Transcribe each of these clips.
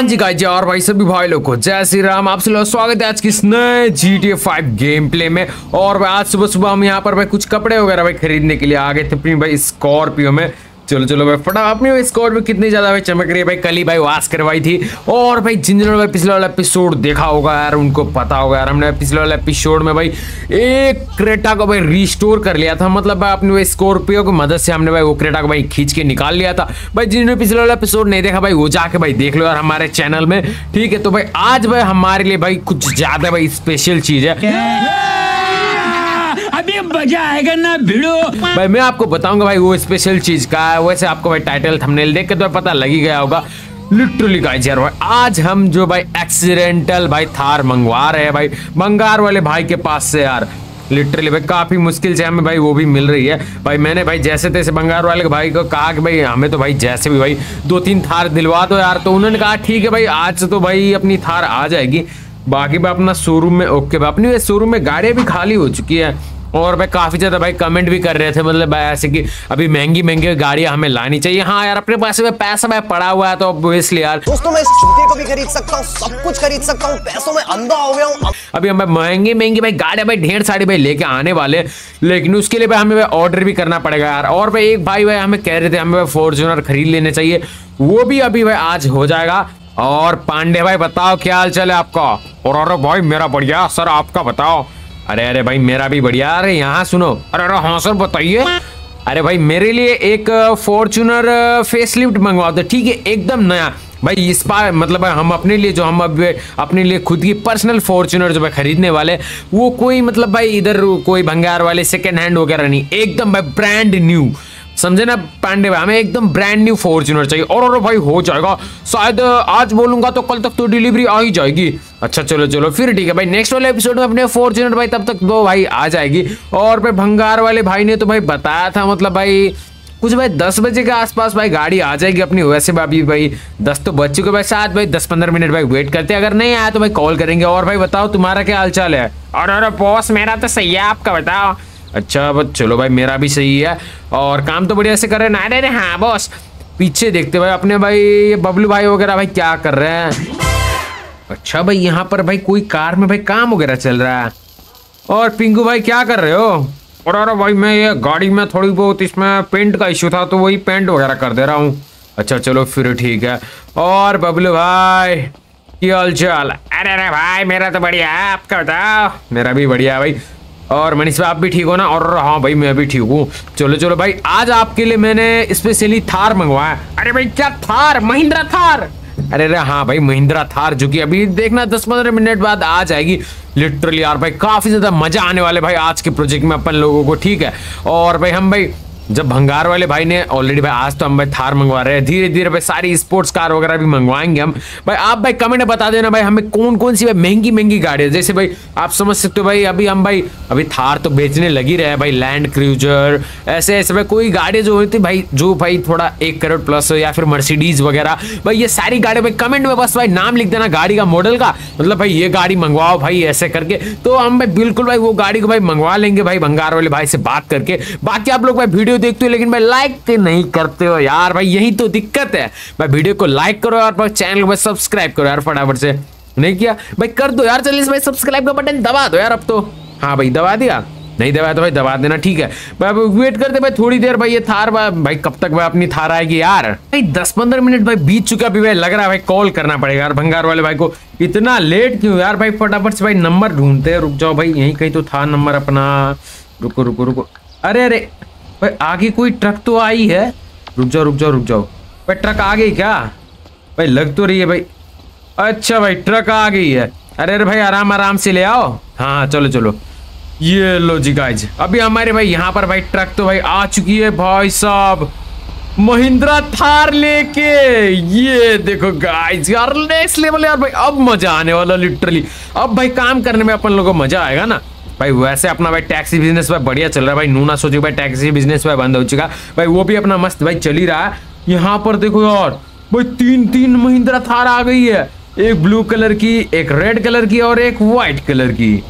हाँ जी गाइस और भाई, सभी भाई लोग को जय श्री राम। आप सभी स्वागत है आज की इस नए G T five game play में। और भाई, आज सुबह सुबह हम यहाँ पर भाई, कुछ कपड़े वगैरह भाई खरीदने के लिए आ गए थे भाई स्कॉर्पियो में। चलो चलो भाई फटा अपनी स्कोर में कितनी ज़्यादा भाई चमक रही है? भाई, कल भाई वास करवाई थी। और भाई जिन जिन्होंने भाई पिछले वाला एपिसोड देखा होगा यार, उनको पता होगा यार, हमने पिछले वाले एपिसोड में भाई एक क्रेटा को भाई रिस्टोर कर लिया था। मतलब भाई, अपनी स्कॉर्पियो की मदद से हमने भाई वो क्रेटा को भाई खींच के निकाल लिया था। भाई, जिन्होंने पिछले वाला एपिसोड नहीं देखा, भाई, वो जाके भाई देख लो यार हमारे चैनल में, ठीक है? तो भाई, आज भाई हमारे लिए भाई कुछ ज़्यादा भाई स्पेशल चीज़ है। मज़ा आएगा ना भिड़ो। भाई, मैं आपको बताऊँगा भाई, वो स्पेशल चीज़ का है। वैसे आपको भाई टाइटल थंबनेल देख के तो पता लग ही गया होगा। लिटरली गाइस यार, भाई, आज हम जो भाई एक्सीडेंटल भाई थार मंगवा रहे हैं भाई, बंगार वाले भाई के पास से यार। लिटरली भाई, काफ़ी मुश्किल से हमें भाई वो भी मिल रही है। भाई, मैंने भाई जैसे तैसे बंगार वाले भाई को कहा कि भाई, हमें तो भाई जैसे भी भाई दो तीन थार दिलवा दो यार। तो उन्होंने कहा, ठीक है भाई, आज तो भाई अपनी थार आ जाएगी। बाकी भाई अपना शोरूम में ओके भाई, अपनी शोरूम में गाड़ियाँ भी खाली हो चुकी है। और भाई काफ़ी ज़्यादा भाई कमेंट भी कर रहे थे मतलब भाई ऐसे कि अभी महँगी महँगी गाड़ियाँ हमें लानी चाहिए। हाँ यार अपने पास में पैसा भाई पड़ा हुआ है तो इसलिए यार। दोस्तों मैं इस जूते को भी खरीद सकता हूँ सब कुछ खरीद सकता हूँ पैसों में अंधा हो गया हूँ। अभी हम महँगी महँगी भाई गाड़ियाँ भाई ढेर सारी भाई लेके आने वाले लेकिन उसके लिए भाई हमें भाई ऑर्डर भी करना पड़ेगा यार। और भाई एक भाई भाई हमें कह रहे थे हमें भाई फॉर्चुनर खरीद लेने चाहिए। वो भी अभी भाई आज हो जाएगा। और पांडे भाई बताओ क्या हाल चाल है आपका? और अरे भाई मेरा बढ़िया सर आपका बताओ। अरे अरे भाई, मेरा भी बढ़िया। अरे, यहाँ सुनो। अरे अरे हाँ सर, बताइए। अरे भाई, मेरे लिए एक फॉर्चुनर फेस लिफ्ट मंगवा दो ठीक है, एकदम नया। भाई, इस बार मतलब हम अपने लिए जो हम अब, अपने लिए खुद की पर्सनल फॉर्चुनर जो भाई खरीदने वाले, वो कोई मतलब भाई, इधर कोई भंगार वाले सेकेंड हैंड वगैरह नहीं। एकदम भाई ब्रांड न्यू समझे ना, पांडे भाई, हमें एकदम ब्रांड न्यू फॉर्चुनर चाहिए। और और भाई, हो जाएगा। शायद आज बोलूँगा तो कल तक तो डिलीवरी आ ही जाएगी। अच्छा चलो चलो, फिर ठीक है भाई। नेक्स्ट वाले एपिसोड में अपने फॉर्चुनर भाई, तब तक तो भाई आ जाएगी। और भाई भंगार वाले भाई ने तो भाई बताया था मतलब भाई, कुछ भाई दस बजे के आसपास भाई गाड़ी आ जाएगी अपनी। वैसे भाभी भाई, दस तो बज चुके भाई साथ भाई दस पंद्रह मिनट भाई वेट करते अगर नहीं आया तो भाई कॉल करेंगे। और भाई बताओ, तुम्हारा क्या हाल चाल है? और अरे बॉस मेरा तो सही है, आपका बताओ। अच्छा बस चलो भाई, मेरा भी सही है। और काम तो बढ़िया से कर रहे हैं। ना अरे हाँ बॉस। पीछे देखते भाई, अपने भाई बबलू भाई वगैरह भाई क्या कर रहे हैं। अच्छा भाई, यहाँ पर भाई कोई कार में भाई काम वगैरह चल रहा है। और पिंकू भाई क्या कर रहे हो? और अरे भाई, मैं ये गाड़ी में थोड़ी बहुत इसमें पेंट का इशू था तो वही पेंट वगैरह कर दे रहा हूँ। अच्छा चलो, फिर ठीक है। और बबलू भाई, क्या हाल चाल? अरे अरे भाई, मेरा तो बढ़िया है। आपका बताओ। मेरा भी बढ़िया है भाई। और मनीष भाई, आप भी ठीक हो ना? और हाँ भाई, मैं भी ठीक हूँ। चलो चलो भाई, आज आपके लिए मैंने स्पेशली थार मंगवाया अरे भाई, क्या थार? महिंद्रा थार? अरे अरे हाँ भाई, महिंद्रा थार, जो कि अभी देखना दस पंद्रह मिनट बाद आ जाएगी। लिटरली यार भाई, काफ़ी ज़्यादा मज़ा आने वाले भाई, आज के प्रोजेक्ट में अपन लोगों को, ठीक है? और भाई, हम भाई जब भंगार वाले भाई ने ऑलरेडी भाई, आज तो हम भाई थार मंगवा रहे हैं। धीरे धीरे भाई, सारी स्पोर्ट्स कार वगैरह भी मंगवाएँगे हम। भाई, आप भाई कमेंट में बता देना भाई, हमें कौन कौन सी भाई महँगी महँगी गाड़ी है? जैसे भाई, आप समझ सकते हो भाई, अभी हम भाई, अभी थार तो बेचने लगी रहे भाई लैंड क्रूजर ऐसे ऐसे भाई, कोई गाड़ी जो होती भाई, जो भाई थोड़ा एक करोड़ प्लस हो या फिर मर्सिडीज वगैरह, भाई, ये सारी गाड़ी भाई कमेंट में बस भाई नाम लिख देना गाड़ी का मॉडल का। मतलब भाई, ये गाड़ी मंगवाओ भाई, ऐसे करके। तो हम भाई, बिल्कुल भाई, वो गाड़ी को भाई मंगवा लेंगे भाई, भंगार वाले भाई से बात करके। बाकी आप लोग भाई वीडियो देखते हो, लेकिन भाई लाइक नहीं करते हो यार। भाई यही तो दिक्कत है। भाई वीडियो को लाइक करो और चैनल को सब्सक्राइब करो यार फटाफट से। नहीं किया? भाई कर दो यार चलिए भाई सब्सक्राइब का बटन दबा दो यार अब तो। हाँ भाई, दबा दिया। नहीं दबाया तो भाई दबा देना, ठीक है। भाई वेट करते भाई थोड़ी देर, भाई ये थार भाई कब तक भाई अपनी थार आएगी यार? भाई दस पंद्रह मिनट भाई बीत चुका भी भाई लग रहा है भाई कॉल करना पड़ेगा यार भंगार वाले भाई को। इतना लेट क्यों यार भाई फटाफट से भाई नंबर ढूंढते रुक जाओ भाई, यहीं कहीं तो था नंबर अपना। रुको रुको रुको। अरे अरे। भाई, आगे कोई ट्रक तो आई है? रुक जाओ रुक जाओ रुक जाओ। भाई, ट्रक आ गई क्या? भाई, लग तो रही है भाई। अच्छा भाई, ट्रक आ गई है। अरे अरे भाई, आराम आराम से ले आओ। हाँ हाँ चलो चलो। ये लो जी गाइज़ अभी हमारे भाई, यहाँ पर भाई, ट्रक तो भाई आ चुकी है, भाई साहब। महिंद्रा थार लेके। ये देखो गाइज़ यार नेक्स्ट लेवल यार भाई। अब मज़ा आने वाला लिटरली अब भाई, काम करने में अपन लोगों को मज़ा आएगा ना? भाई, वैसे अपना भाई टैक्सी बिज़नेस भाई बढ़िया चल रहा है भाई। नूना सोचो भाई टैक्सी बिज़नेस भाई बंद हो चुका। भाई, वो भी अपना मस्त भाई चल ही रहा है। यहाँ पर देखो यार, भाई तीन तीन महिंद्रा थार आ गई है। एक ब्लू कलर की, एक रेड कलर की और एक व्हाइट कलर की।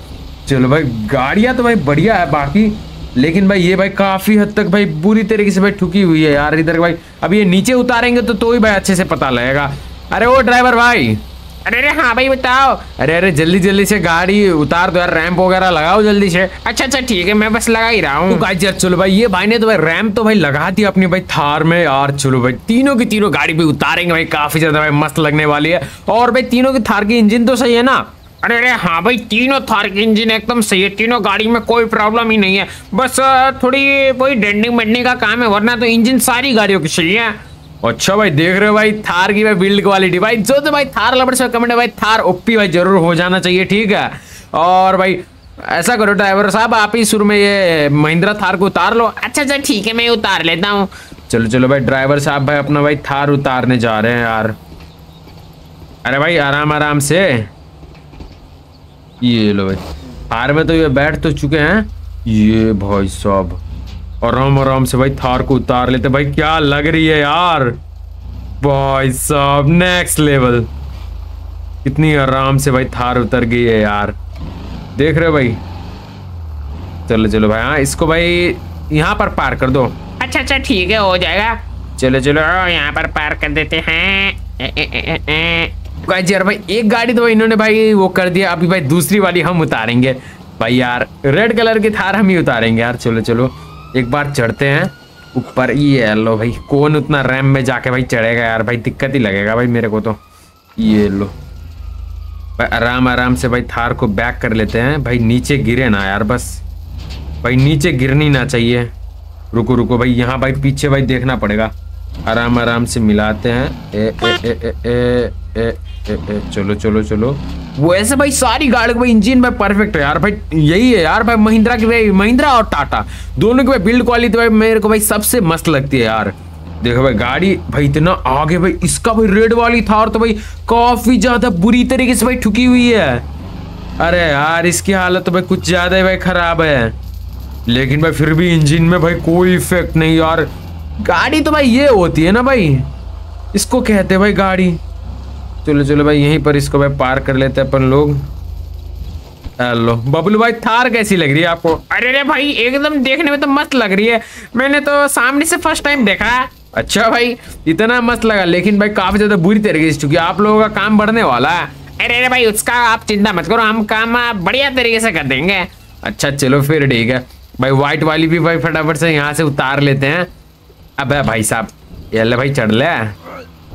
चलो भाई, गाड़ियाँ तो भाई बढ़िया है बाकी। लेकिन भाई ये भाई काफ़ी हद तक भाई बुरी तरीके से भाई ठुकी हुई है यार इधर भाई। अब ये नीचे उतारेंगे तो तो ही भाई अच्छे से पता लगेगा। अरे वो ड्राइवर भाई अरे अरे हाँ भाई बताओ। अरे अरे जल्दी जल्दी से गाड़ी उतार दो यार रैंप वगैरह लगाओ जल्दी से। अच्छा अच्छा ठीक है मैं बस लगा ही रहा तो हूँ गाइस यार चलो भाई ये भाई ने तो भाई रैंप तो भाई लगा दी अपनी भाई थार में। यार चलो भाई तीनों की तीनों गाड़ी भी उतारेंगे भाई काफ़ी ज़्यादा भाई मस्त लगने वाली है। और भाई तीनों की थार की इंजन तो सही है ना? अरे अरे हाँ भाई तीनों थार की इंजन एकदम सही है। तीनों गाड़ी में कोई प्रॉब्लम ही नहीं है। बस थोड़ी वही डेंडिंग बेंडिंग का काम है वरना तो इंजन सारी गाड़ियों की सही है। अच्छा भाई, देख रहे हो भाई, थार की भाई बिल्ड क्वालिटी भाई, जो तो भाई थार लवर से कमेंट है, भाई, थार ओपी भाई ज़रूर हो जाना चाहिए, ठीक है? और भाई, ऐसा करो ड्राइवर साहब, आप ही शुरू में ये महिंद्रा थार को उतार लो। अच्छा अच्छा ठीक है, मैं उतार लेता हूँ। चलो चलो भाई ड्राइवर साहब भाई अपना भाई थार उतारने जा रहे हैं यार। अरे भाई, आराम आराम से। ये लो भाई, थार में तो ये बैठ तो चुके हैं। ये भाई साहब। आराम आराम से भाई थार को उतार लेते भाई क्या लग रही है यार? भाई साहब नेक्स्ट लेवल कितनी आराम से भाई थार उतर गई है यार। देख रहे हो भाई? चलो चलो भाई हाँ इसको भाई यहाँ पर पार कर दो। अच्छा अच्छा ठीक है हो जाएगा। चलो चलो चलो यहाँ पर पार कर देते हैं। ए, ए, ए, ए, ए। गाइस यार भाई एक गाड़ी तो इन्होंने भाई वो कर दिया। अभी भाई दूसरी वाली हम उतारेंगे। भाई यार रेड कलर की थार हम ही उतारेंगे यार। चलो चलो। एक बार चढ़ते हैं। ऊपर ये लो भाई, कौन उतना रैम में जाके भाई चढ़ेगा यार? भाई दिक्कत ही लगेगा भाई मेरे को तो। ये लो। भाई आराम आराम से भाई थार को बैक कर लेते हैं। भाई नीचे गिरे ना यार, बस। भाई नीचे गिरनी ना चाहिए। रुको रुको, भाई, यहाँ भाई पीछे भाई देखना पड़ेगा। आराम आराम से मिलाते हैं। ए ए ए ए ए ए ए ए, चलो चलो चलो। वैसे भाई सारी गाड़ी भाई इंजन भाई परफेक्ट है यार भाई। यही है यार भाई, महिंद्रा की भाई, महिंद्रा और टाटा। दोनों की भाई बिल्ड क्वालिटी भाई मेरे को भाई सबसे मस्त लगती है यार। देखो भाई, गाड़ी भाई इतना आगे भाई, इसका भाई रेड वाली था और तो भाई काफ़ी ज़्यादा बुरी तरीके से भाई ठुकी हुई है। अरे यार, इसकी हालत तो भाई कुछ ज़्यादा ही भाई खराब है। लेकिन भाई फिर भी इंजन में भाई कोई इफ़ेक्ट नहीं यार। गाड़ी तो भाई ये होती है ना भाई, इसको कहते हैं भाई गाड़ी। चलो चलो भाई यहीं पर इसको भाई पार कर लेते हैं अपन लोग। हेलो। बबलू भाई थार कैसी लग रही है आपको? अरे अरे भाई एकदम देखने में तो मस्त लग रही है। मैंने तो सामने से फ़र्स्ट टाइम देखा है। अच्छा भाई इतना मस्त लगा लेकिन भाई काफ़ी ज़्यादा बुरी तरीके से चुकी आप लोगों का काम बढ़ने वाला है। अरे अरे भाई उसका आप चिंता मत करो हम काम बढ़िया तरीके से कर देंगे। अच्छा चलो फिर ठीक है। भाई व्हाइट वाली भी भाई फटाफट से यहाँ से उतार लेते हैं। अबे भाई साहब ये भाई चढ़ ले।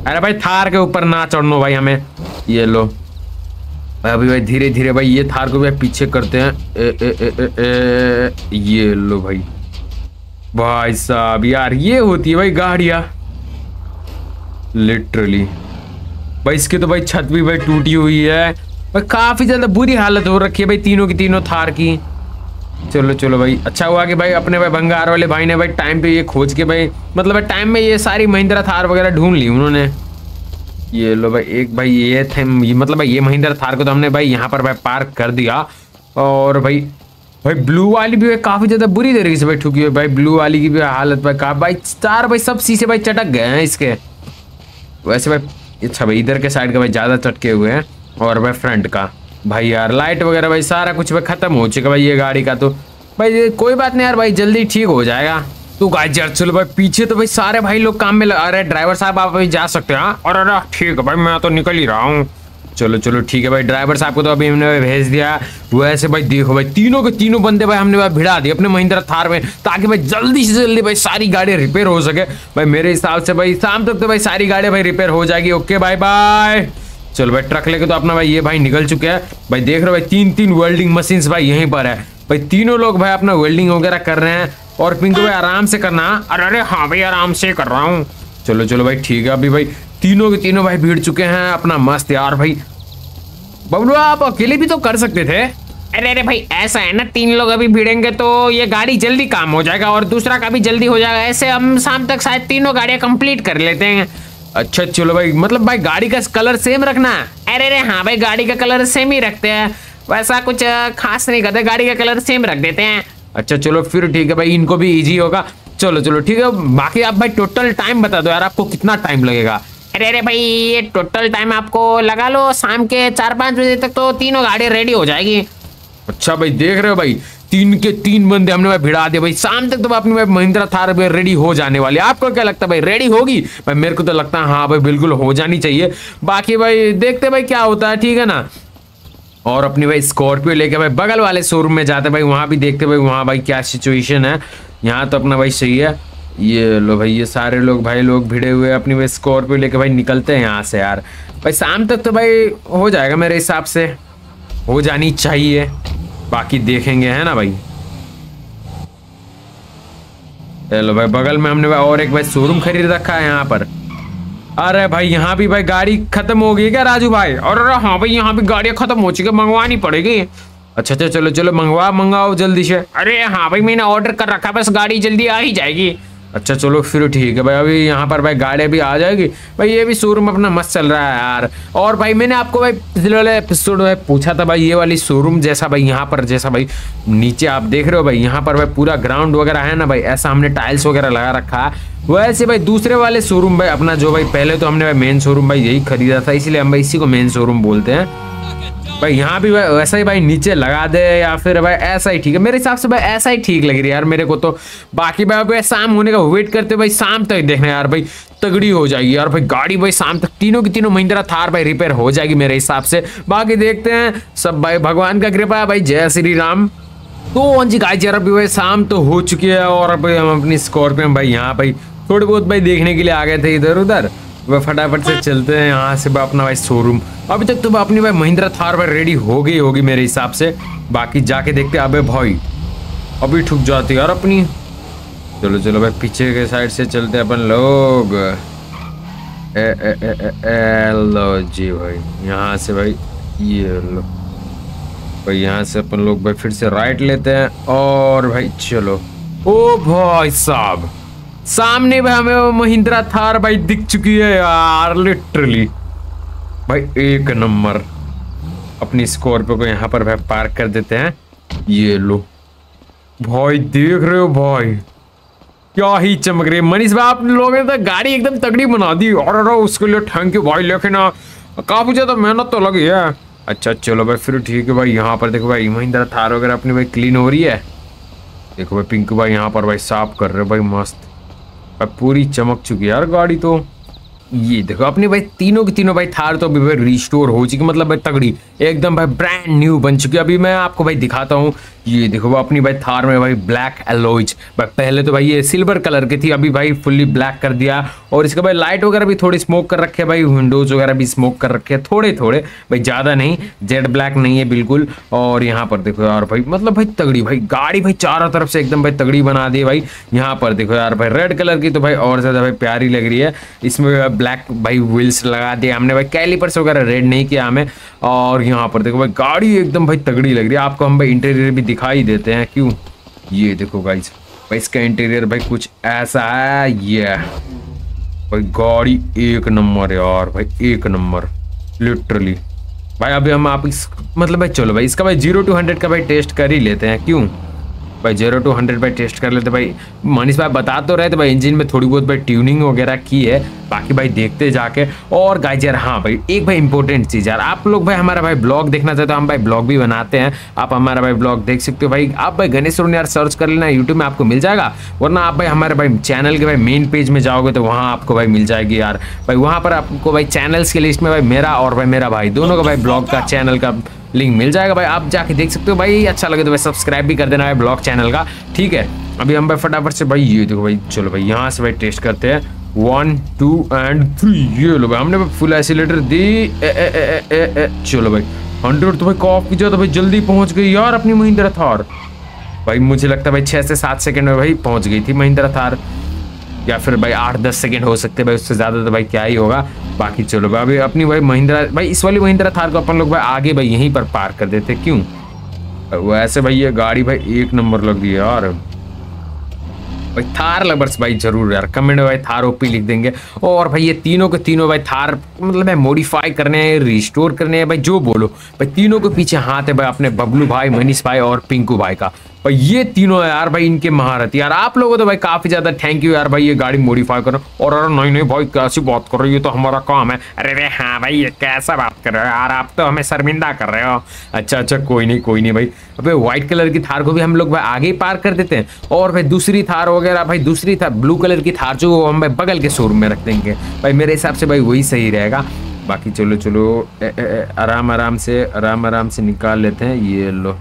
अरे भाई थार के ऊपर ना चढ़नो भाई हमें। ये लो। भाई अभी भाई धीरे धीरे भाई ये थार को भाई पीछे करते हैं। ए, ए, ए, ए, ए, ये लो भाई। भाई साहब यार ये होती है भाई गाड़ियाँ। लिटरली भाई इसकी तो भाई छत भी भाई टूटी हुई है। भाई काफ़ी ज़्यादा बुरी हालत हो रखी है भाई तीनों की तीनों थार की। चलो चलो भाई। अच्छा हुआ कि भाई अपने भाई भंगार वाले भाई ने भाई टाइम पे ये खोज के भाई मतलब टाइम में ये सारी महिंद्रा थार वगैरह ढूंढ ली उन्होंने। ये लो भाई, एक भाई ये थे मतलब भाई ये महिंद्रा थार को तो हमने भाई यहाँ पर भाई पार्क कर दिया। और भाई भाई ब्लू वाली भी काफ़ी ज़्यादा बुरी तरीके से भाई ठुकी हुई भाई ब्लू वाली की भी हालत भाई का भाई चार भाई सब शीशे भाई चटक गए हैं इसके। वैसे भाई अच्छा भाई, इधर के साइड का भाई ज़्यादा चटके हुए हैं, और भाई फ्रंट का। भाई यार लाइट वगैरह भाई, सारा कुछ भाई खत्म हो चुका भाई ये गाड़ी का तो। भाई कोई बात नहीं यार भाई, जल्दी ठीक हो जाएगा। तू गाइस यार चलो भाई, पीछे तो भाई सारे भाई लोग काम में लगा रहे ड्राइवर साहब, आप अभी जा सकते हैं हाँ? और अरे, ठीक है भाई, मैं तो निकल ही रहा हूँ। चलो चलो, ठीक है भाई ड्राइवर साहब को तो अभी हमने भेज दिया। वैसे भाई, देखो भाई, तीनों के तीनों बंदे भाई हमने भाई भिड़ा दिए अपने महिंद्रा थार में, ताकि भाई जल्दी से जल्दी भाई सारी गाड़ी रिपेयर हो सके। भाई मेरे हिसाब से भाई शाम तक तो भाई सारी गाड़ी भाई रिपेयर हो जाएगी। ओके बाय बाय चलो भाई ट्रक लेके तो अपना भाई, ये भाई निकल चुके हैं। भाई देख रहे हो भाई तीन तीन वेल्डिंग मशीन भाई यहीं पर है। भाई तीनों लोग भाई अपना वेल्डिंग वगैरह कर रहे हैं। और पिंकू भाई, आराम से करना। अरे अरे हाँ भाई, आराम से कर रहा हूँ। चलो चलो भाई, ठीक है। अभी भाई, तीनों के तीनों भाई भीड़ चुके हैं। अपना मस्त यार भाई। बबलू, आप अकेले भी तो कर सकते थे। अरे अरे भाई, ऐसा है ना, तीन लोग अभी भिड़ेंगे तो ये गाड़ी जल्दी काम हो जाएगा और दूसरा का भी जल्दी हो जाएगा। ऐसे हम शाम तक शायद तीनों गाड़ियाँ कंप्लीट कर लेते हैं। अच्छा चलो भाई मतलब भाई, गाड़ी का कलर सेम रखना अरे अरे हाँ भाई, गाड़ी का कलर सेम ही रखते हैं। वैसा कुछ खास नहीं करते, गाड़ी का कलर सेम रख देते हैं। अच्छा चलो फिर ठीक है भाई, इनको भी इजी होगा। चलो चलो, ठीक है, बाकी आप भाई टोटल टाइम बता दो यार, आपको कितना टाइम लगेगा? अरे अरे भाई, ये टोटल टाइम आपको लगा लो, शाम के चार पाँच बजे तक तो तीनों गाड़ी रेडी हो जाएगी। अच्छा भाई, देख रहे हो भाई तीन के तीन बंदे हमने भाई भिड़ा दिए। भाई, शाम तक तो भाई अपनी भाई महिंद्रा थार भाई रेडी हो जाने वाली। आपको क्या लगता है भाई रेडी होगी? भाई, मेरे को तो लगता है हाँ भाई, बिल्कुल हो जानी चाहिए। बाकी भाई, देखते भाई क्या होता है, ठीक है ना? और अपनी भाई स्कॉर्पियो लेके भाई बगल वाले शोरूम में जाते भाई, वहाँ भी देखते भाई, वहाँ भाई क्या सिचुएशन है। यहाँ तो अपना भाई सही है। ये लो भाई, ये सारे लोग, भाई लोग भिड़े हुए अपनी भाई स्कॉर्पियो लेके भाई निकलते हैं यहाँ से यार। भाई, शाम तक तो भाई हो जाएगा मेरे हिसाब से। हो जानी चाहिए। बाकी देखेंगे, है ना भाई? चलो भाई, बगल में हमने भाई और एक भाई शोरूम खरीद रखा है यहाँ पर। अरे भाई, यहाँ भी भाई गाड़ी खत्म हो गई क्या राजू भाई? और अरे हाँ भाई, यहाँ भी गाड़ियाँ खत्म हो चुकी है, मंगवानी पड़ेगी। अच्छा अच्छा चलो चलो, मंगवा, मंगाओ जल्दी से। अरे हाँ भाई, मैंने ऑर्डर कर रखा बस गाड़ी जल्दी आ ही जाएगी। अच्छा चलो फिर ठीक है भाई, अभी यहाँ पर भाई गाड़ी भी आ जाएगी। भाई, ये भी शोरूम अपना मस्त चल रहा है यार। और भाई, मैंने आपको भाई पिछले वाले एपिसोड में पूछा था भाई, ये वाली शोरूम जैसा भाई, यहाँ पर जैसा भाई, नीचे आप देख रहे हो भाई, यहाँ पर भाई पूरा ग्राउंड वगैरह है ना भाई, ऐसा हमने टाइल्स वगैरह लगा रखा है। वैसे भाई, दूसरे वाले शोरूम भाई, अपना जो भाई, पहले तो हमने भाई मेन शोरूम भाई यही खरीदा था, इसीलिए हम भाई इसी को मेन शोरूम बोलते हैं। भाई यहाँ भी भाई वैसा ही भाई नीचे लगा दे या फिर भाई ऐसा ही ठीक है। मेरे हिसाब से भाई ऐसा ही ठीक लग रही है यार मेरे को तो। बाकी भाई भाई शाम होने का वेट करते भाई शाम तक देखना यार भाई तगड़ी हो जाएगी यार भाई गाड़ी भाई शाम तक तीनों की तीनों महिंद्रा थार भाई रिपेयर हो जाएगी मेरे हिसाब से। बाकी देखते हैं सब भाई भगवान का कृपा है भाई, जय श्री राम। तो हाँ जी गाइस यार अभी भाई शाम तो हो चुकी है और अभी हम अपनी स्कॉर्पियो भाई यहाँ भाई थोड़े बहुत भाई देखने के लिए आ गए थे इधर उधर वह फटाफट से चलते हैं यहाँ से अपना भाई शोरूम अभी तक तो अपनी भाई महिंद्रा थार भाई रेडी हो गई होगी मेरे हिसाब से। बाकी जाके देखते अबे भाई अभी ठुक जाती यार अपनी। चलो चलो भाई पीछे के साइड से चलते अपन लोग। ए, ए, ए, ए, ए, लो जी भाई यहाँ से भाई ये लो। भाई यहाँ से अपन लोग भाई फिर से राइट लेते हैं। और भाई चलो। ओ भाई साहब सामने भाई हमें महिंद्रा थार भाई दिख चुकी है यार लिटरली भाई, एक नंबर। अपनी स्कॉर्पियो को यहाँ पर भाई पार्क कर देते हैं। ये लो। भाई, देख रहे हो भाई। क्या ही चमक रही है। मनीष भाई आप लोगों ने तो गाड़ी एकदम तगड़ी बना दी। और अरे, उसके लिए थैंक यू भाई, लेकिन काफ़ी ज़्यादा मेहनत तो लगी है। अच्छा चलो भाई, फिर ठीक है भाई। यहाँ पर देखो भाई, महिंद्रा थार वगैरह अपनी भाई क्लीन हो रही है। देखो भाई, पिंकू भाई यहाँ पर भाई साफ़ कर रहे हो भाई, मस्त। भाई पूरी चमक चुकी यार गाड़ी तो ये देखो, अपनी भाई, तीनों की तीनों भाई थार तो अभी भाई रिस्टोर हो चुकी मतलब भाई तगड़ी, एकदम भाई ब्रांड न्यू बन चुकी है। अभी मैं आपको भाई दिखाता हूँ, ये देखो अपनी भाई थार में भाई ब्लैक एलोइज भाई पहले तो भाई ये सिल्वर कलर की थी, अभी भाई फुल्ली ब्लैक कर दिया। और इसका भाई लाइट वगैरह भी थोड़ी स्मोक कर रखे भाई विंडोज़ वगैरह भी स्मोक कर रखे थोड़े थोड़े भाई ज़्यादा नहीं जेड ब्लैक नहीं है बिल्कुल। और यहाँ पर देखो यार भाई मतलब भाई तगड़ी, भाई गाड़ी भाई चारों तरफ़ से एकदम भाई तगड़ी बना दी भाई। यहाँ पर देखो यार भाई रेड कलर की तो भाई और ज़्यादा भाई प्यारी लग रही है। इसमें ब्लैक भाई व्हील्स लगा दिए। हमने भाई कैलिपर्स वगैरह रेड नहीं किया हमें। और यहाँ पर देखो भाई गाड़ी एकदम भाई तगड़ी लग रही है। आपको हम भाई इंटीरियर भी दिखाई देते हैं। क्यों? ये देखो गाइस भाई इसका इंटीरियर भाई कुछ ऐसा है। ये भाई गाड़ी एक नंबर यार भाई, एक नंबर। लिटरली भाई अभी हम आप इस मतलब भाई चलो भाई, इसका भाई ज़ीरो टू हंड्रेड का भाई टेस्ट कर ही लेते हैं। क्यों? भाई ज़ीरो टू हंड्रेड भाई टेस्ट कर लेते भाई। मनीष भाई बता तो रहे थे भाई इंजन में थोड़ी बहुत भाई ट्यूनिंग वगैरह की है, बाकी भाई देखते जाके। और गाइज़ यार हाँ भाई, एक भाई इंपॉर्टेंट चीज़ यार, आप लोग भाई हमारा भाई ब्लॉग देखना चाहते हो, हम भाई ब्लॉग भी बनाते हैं। आप हमारा भाई ब्लॉग देख सकते हो भाई। आप भाई गणेश यार सर्च कर लेना यूट्यूब में आपको मिल जाएगा। वरना आप भाई हमारे भाई चैनल के भाई मेन पेज में जाओगे तो वहाँ आपको भाई मिल जाएगी यार। भाई वहाँ पर आपको भाई चैनल्स की लिस्ट में भाई मेरा और भाई मेरा भाई, दोनों का भाई ब्लॉग का चैनल का लिंक मिल जाएगा भाई आप जाके देख सकते हो। भाई अच्छा लगे तो भाई सब्सक्राइब भी कर देना भाई ब्लॉग चैनल का ठीक है? अभी हम भाई फटाफट से भाई ये देखो भाई चलो भाई यहाँ से भाई टेस्ट करते हैं। वन टू एंड थ्री ये लो भाई हमने भाई फुल एसिलेटर दी। ए, ए, ए, ए, ए, ए, चलो भाई। हंड्रेड तो भाई काफ़ी ज़्यादा भाई जल्दी पहुँच गई यार अपनी महिंद्रा थार भाई मुझे लगता है भाई छः से सात सेकंड में भाई पहुँच गई थी महिंद्रा थार या फिर भाई आठ, दस सेकेंड हो सकते हैं भाई, उससे ज़्यादा तो भाई क्या ही होगा। बाकी चलो भाई, अभी अपनी भाई महिंद्रा, भाई इस वाली महिंद्रा थार को अपन लोग भाई आगे भाई यहीं पर पार कर देते क्यों? वैसे भाई ये गाड़ी भाई एक नंबर लग है यार। भाई थार लवर्स भाई ज़रूर यार, कमेंट में भाई थार ओपी लिख देंगे। और भाई ये तीनों के तीनों भाई थार मतलब है मॉडिफाई करने हैं रिस्टोर करने हैं, भाई जो बोलो। भाई तीनों के पीछे हाथ है भाई अपने बबलू भाई, मनीष भाई और पिंकू भाई का। और ये तीनों यार भाई इनके महारत यार आप लोगों तो भाई काफ़ी ज़्यादा थैंक यू यार भाई, ये गाड़ी मॉडिफाई करो। और अरे नहीं नहीं भाई, कैसी बात कर रहे हो? तो हमारा काम है। अरे रे हाँ भाई, ये कैसा बात कर रहे हो यार? आप तो हमें शर्मिंदा कर रहे हो। अच्छा अच्छा कोई नहीं कोई नहीं भाई। अबे व्हाइट कलर की थार को भी हम लोग भाई आगे ही पार कर देते हैं। और भाई दूसरी थार वगैरह, भाई दूसरी थार ब्लू कलर की थार जो हम भाई बगल के शोरूम में रख देंगे। भाई मेरे हिसाब से भाई वही सही रहेगा। बाकी चलो चलो आराम आराम से, आराम आराम से निकाल लेते हैं। ये लो।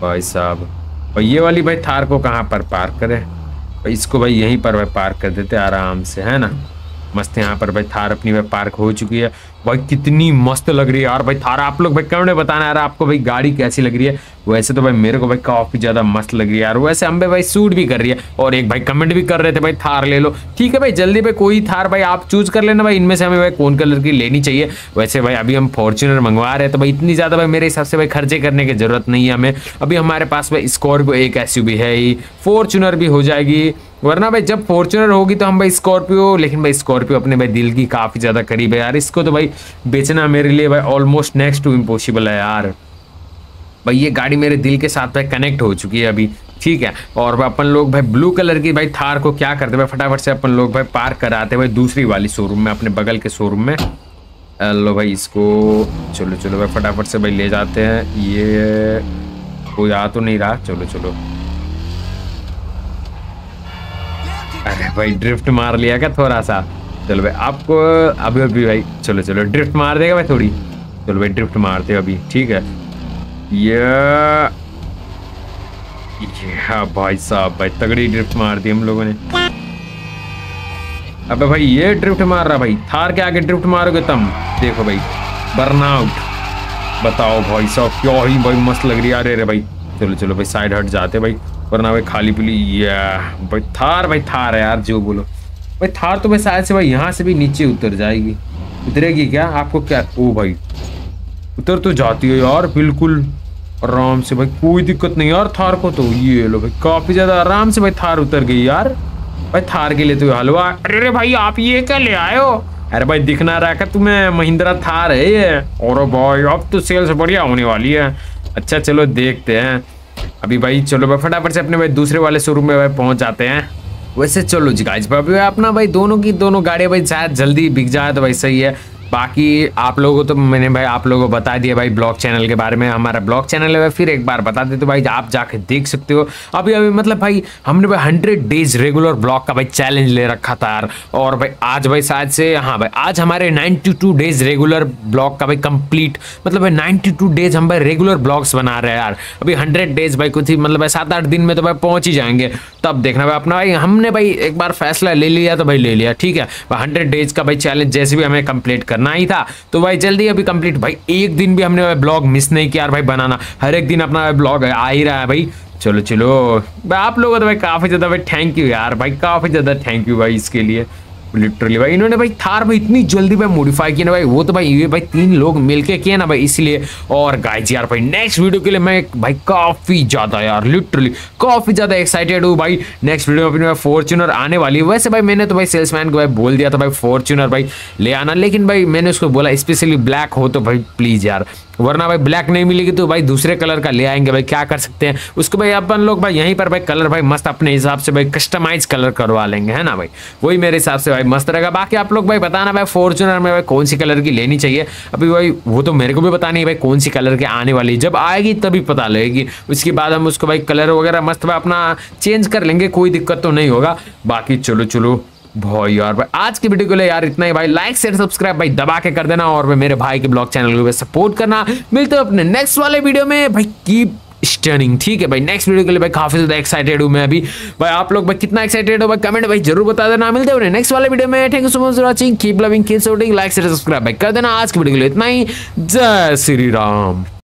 भाई साहब। और ये वाली भाई थार को कहाँ पर पार्क करे? इसको भाई यहीं पर भाई पार्क कर देते आराम से, है ना? मस्त यहाँ पर भाई थार अपनी भाई पार्क हो चुकी है। भाई कितनी मस्त लग रही है यार। भाई थार, आप लोग भाई कमेंट में बताना यार, आपको भाई गाड़ी कैसी लग रही है? वैसे तो भाई मेरे को भाई काफ़ी ज़्यादा मस्त लग रही है यार। वैसे हम भाई सूट भी कर रही है और एक भाई कमेंट भी कर रहे थे भाई, थार ले लो। ठीक है भाई, जल्दी भाई कोई थार भाई आप चूज़ कर लेना भाई, इनमें से हमें भाई कौन कलर की लेनी चाहिए। वैसे भाई अभी हम फॉर्चुनर मंगवा रहे हैं तो भाई इतनी ज़्यादा भाई मेरे हिसाब से भाई खर्चे करने की ज़रूरत नहीं है हमें। अभी हमारे पास भाई स्कॉर्पियो एक एस है ही। फॉर्चुनर भी हो जाएगी। वरना भाई, जब फॉर्चुनर होगी तो हम भाई स्कॉर्पियो लेकिन भाई स्कॉर्पियो अपने भाई दिल की काफ़ी ज़्यादा करीब है यार। इसको तो भाई बेचना मेरे लिए भाई ऑलमोस्ट नेक्स्ट टू इम्पॉसिबल है यार। भाई, ये गाड़ी मेरे दिल के साथ भाई कनेक्ट हो चुकी है अभी। ठीक है? और अपन लोग भाई ब्लू कलर की भाई थार को क्या करते भाई फटाफट से अपन लोग भाई पार्क कराते भाई दूसरी वाली शोरूम में, अपने बगल के शोरूम में। लो भाई, इसको चलो चलो भाई, फटाफट से भाई ले जाते हैं। ये कोई आ तो नहीं रहा। चलो चलो। अरे भाई ड्रिफ्ट मार लिया क्या थोड़ा सा? चलो भाई, आपको अभी अभी भाई, चलो चलो ड्रिफ्ट मार देगा भाई थोड़ी। चलो भाई ड्रिफ्ट मारते अभी, ठीक है? ये भाई साहब, भाई तगड़ी ड्रिफ्ट मार दी हम लोगों ने। अबे भाई, ये ड्रिफ्ट मार रहा भाई, थार के आगे ड्रिफ्ट मारोगे तुम। देखो भाई बर्नआउट बताओ भाई साहब, क्या ही भाई मस्त लग रही है? अरे रे भाई, चलो चलो भाई साइड हट जाते भाई। वरना भाई खाली पीली भाई थार भाई थार है यार, जो बोलो। भाई थार तो भाई शायद से भाई यहाँ से भी नीचे उतर जाएगी। उतरेगी क्या? आपको क्या? ओ भाई, उतर तो जाती है यार, बिल्कुल। आराम से भाई, कोई दिक्कत नहीं यार थार को तो। ये लो भाई, काफ़ी ज़्यादा आराम से भाई थार उतर गई यार। भाई थार के लिए तो हलवा। अरे भाई, आप ये क्या ले हो? अरे भाई, दिखना रहा है तुम्हें? महिंद्रा थार है ये। और भाई, अब तो सेल्स बढ़िया होने वाली है। अच्छा चलो देखते हैं। अभी भाई, चलो भाई, फटाफट से अपने भाई दूसरे वाले शोरूम में भाई पहुँच जाते हैं। वैसे चलो जी गाइस भाई अपना भाई, दोनों की दोनों गाड़ियाँ भाई शायद जल्दी बिक जाए तो भाई सही है। बाकी आप लोगों तो मैंने भाई आप लोगों को बता दिया भाई ब्लॉग चैनल के बारे में, हमारा ब्लॉग चैनल है, फिर एक बार बता देते भाई, आप जाके देख सकते हो। अभी अभी मतलब भाई, हमने भाई हंड्रेड डेज़ रेगुलर ब्लॉग का भाई चैलेंज ले रखा था यार। और भाई, आज भाई शायद से हाँ भाई, आज हमारे नाइन्टी डेज़ रेगुलर ब्लॉग का भाई कंप्लीट मतलब भाई नाइन्टी डेज़ हम भाई रेगुलर ब्लॉग्स बना रहे हैं यार। अभी हंड्रेड डेज़ भाई कुछ ही मतलब भाई सात आठ दिन में तो भाई पहुँच ही जाएँगे। तब देखना भाई, अपना भाई, हमने भाई एक बार फैसला ले लिया तो भाई ले लिया, ठीक है। हंड्रेड डेज़ का भाई चैलेंज जैसे भी हमें कंप्लीट करना ही था। तो भाई जल्दी अभी कंप्लीट भाई, एक दिन भी हमने ब्लॉग मिस नहीं किया भाई बनाना। हर एक दिन अपना ब्लॉग आ ही रहा है भाई। चलो चलो। भाई, आप लोगों का तो भाई काफ़ी ज़्यादा भाई थैंक यू यार। भाई, काफ़ी ज़्यादा थैंक यू भाई इसके लिए। लिटरली भाई, इन्होंने भाई थार भाई इतनी जल्दी भाई मॉडिफाई किया ना भाई, वो तो भाई, ये भाई तीन लोग मिलके किए ना भाई, इसलिए। और गाइज़ यार भाई नेक्स्ट वीडियो के लिए मैं भाई काफ़ी ज़्यादा, यार लिटरली काफ़ी ज़्यादा एक्साइटेड हूँ भाई। नेक्स्ट वीडियो में अपनी फॉर्च्यूनर आने वाली है। वैसे भाई, मैंने तो भाई सेल्समैन को भाई बोल दिया था भाई फॉर्च्यूनर भाई ले आना, लेकिन भाई मैंने उसको बोला स्पेशली ब्लैक हो तो भाई प्लीज़ यार वरना भाई ब्लैक नहीं मिलेगी तो भाई दूसरे कलर का ले आएँगे भाई, क्या कर सकते हैं? उसको भाई अपन लोग भाई यहीं पर भाई कलर भाई मस्त अपने हिसाब से भाई कस्टमाइज कलर करवा लेंगे, है ना भाई? वही मेरे हिसाब से भाई मस्त रहेगा। बाकी आप लोग भाई बताना भाई फॉर्चुनर में भाई कौन सी कलर की लेनी चाहिए? अभी भाई वो तो मेरे को भी बतानी है भाई कौन सी कलर की आने वाली जब आएगी तभी पता लगेगी। उसके बाद हम उसको भाई कलर वगैरह मस्त भाई अपना चेंज कर लेंगे, कोई दिक्कत तो नहीं होगा। बाकी चलो चलो। भाई यार भाई आज की वीडियो के लिए यार इतना ही भाई। लाइक शेयर सब्सक्राइब भाई, दबा के कर देना और भाई मेरे भाई के ब्लॉग चैनल को सपोर्ट करना। मिलते हो अपने नेक्स्ट वाले वीडियो में। भाई कीप स्टर्निंग ठीक है भाई? नेक्स्ट वीडियो के लिए भाई काफ़ी ज़्यादा एक्साइटेड हूँ मैं अभी। भाई, आप लोग भाई कितना एक्साइटेड हो भाई? कमेंट भाई ज़रूर बता देना। मिलते हैं नेक्स्ट वाले वीडियो में। Thank you so much for watching keep loving keep supporting like share subscribe भाई। कर देना आज की वीडियो के लिए इतना ही। जय श्री राम।